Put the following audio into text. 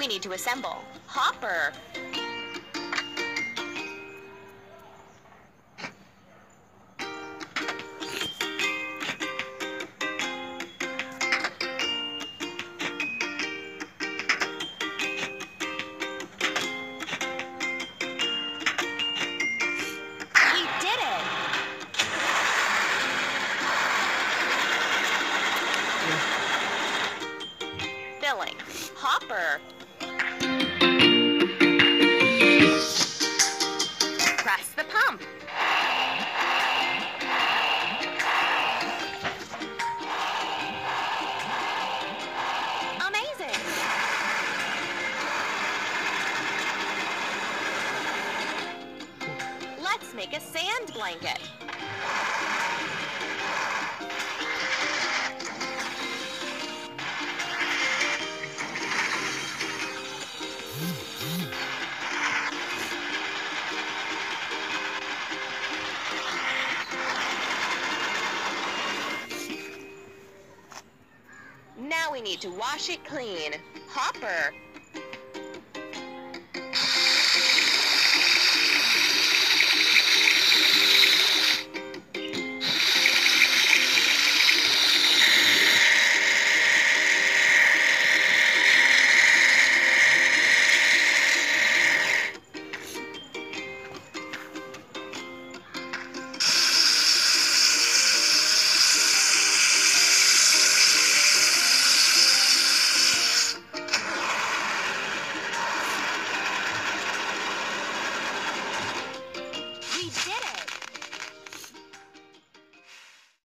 We need to assemble. Hopper. Hopper. Press the pump. Amazing! Let's make a sand blanket. Now we need to wash it clean. Hopper.